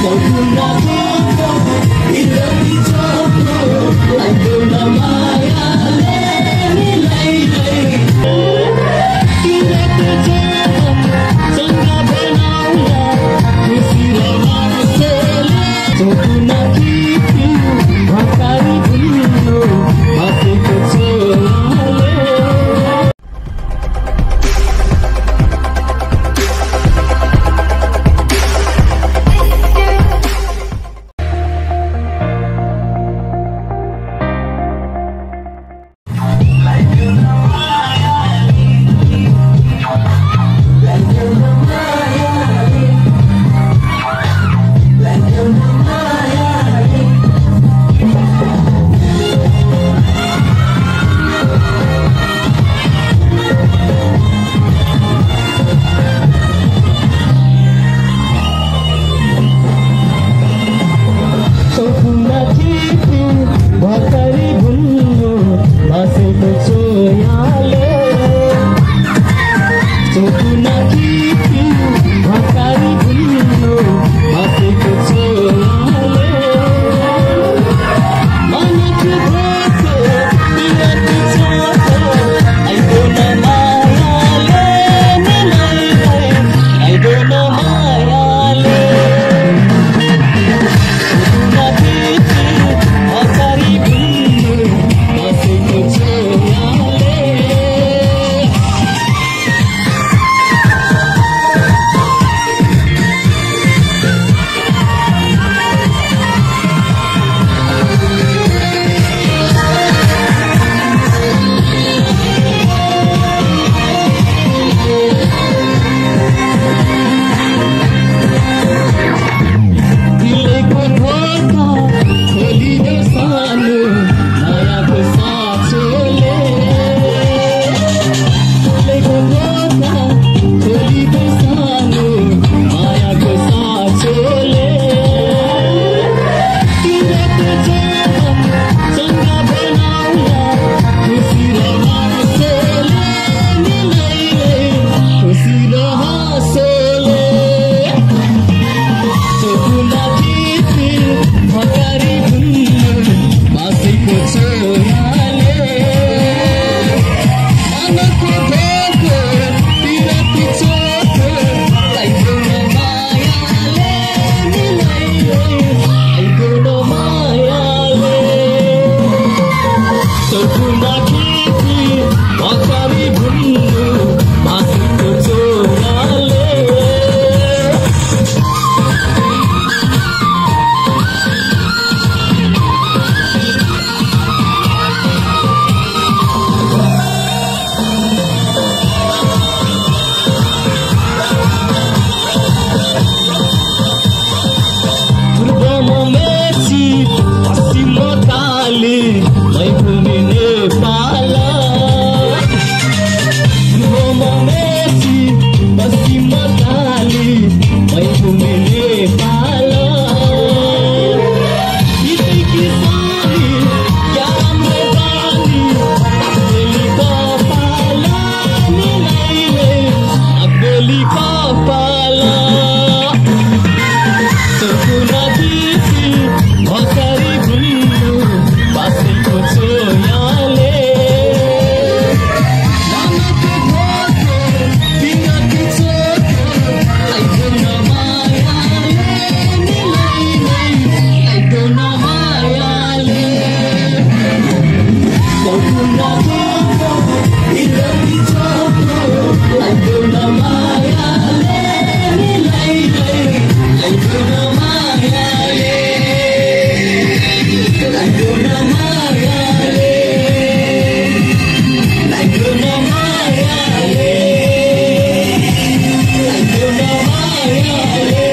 无伴我飞 Yeah. yeah, yeah.